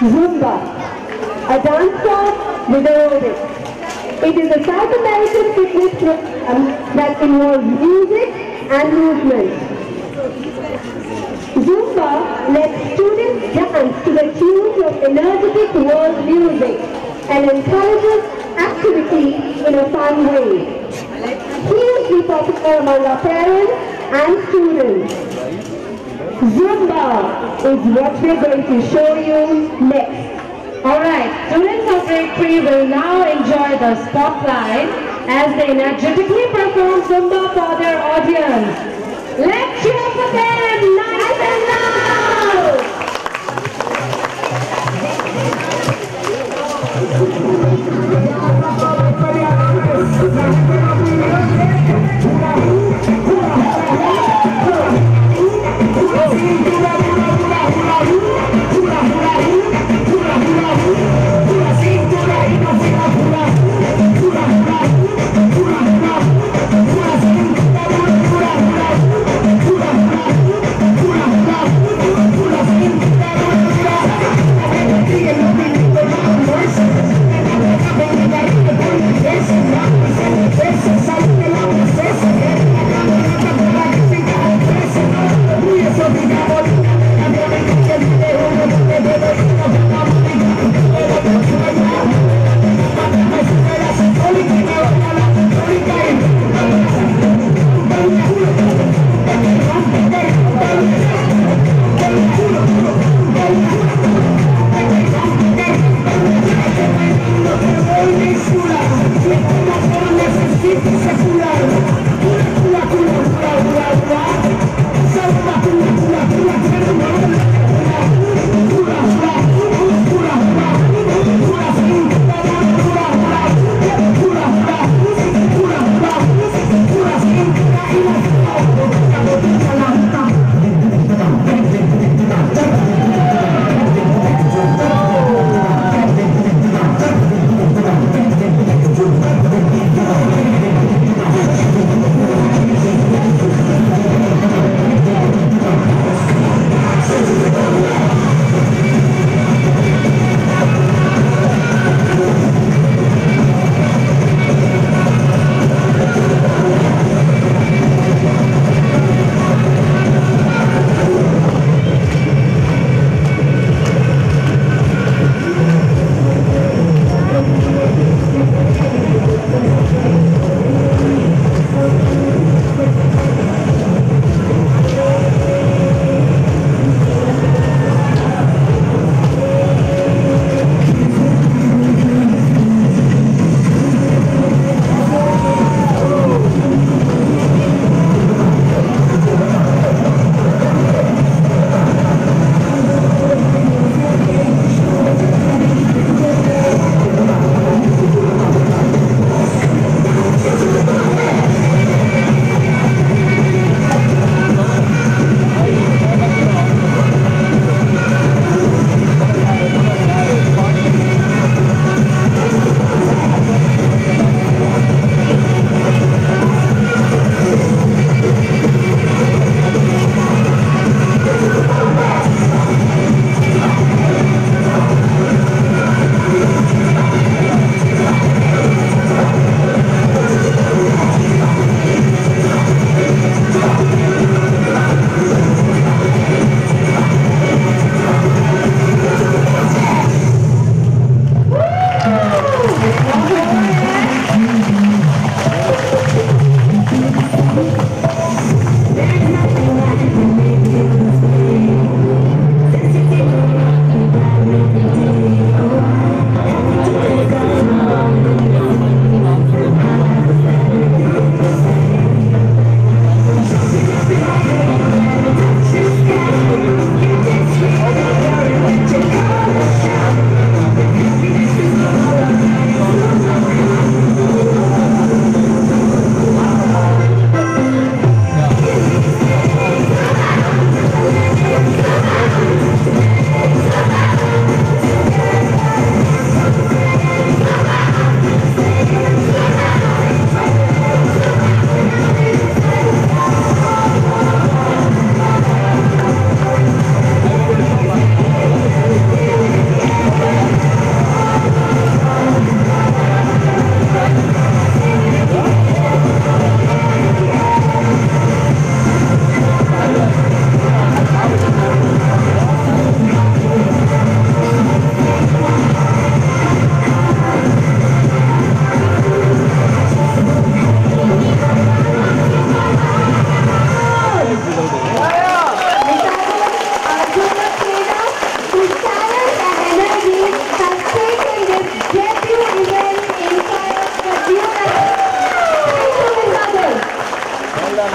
Zumba, a dance form with aerobics. It is a South American fitness program um, that involves music and movement. Zumba lets students dance to the tunes of energetic world music and encourages activity in a fun way. Hugely popular among our parents and students. Is what we're going to show you next. Alright, students of grade 3 will now enjoy the spotlight as they energetically perform Zumba for their audience.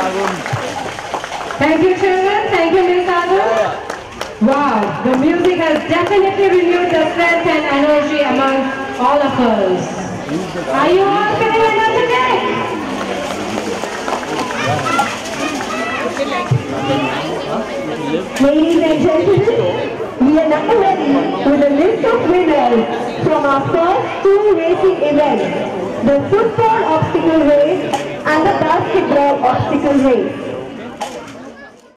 Thank you, children. Thank you, Ms. Wow, the music has definitely renewed the strength and energy among all of us. Are you all feeling energetic? Ladies and gentlemen, we are now ready with a list of winners from our first two racing events, the football obstacle race and the basketball obstacle race.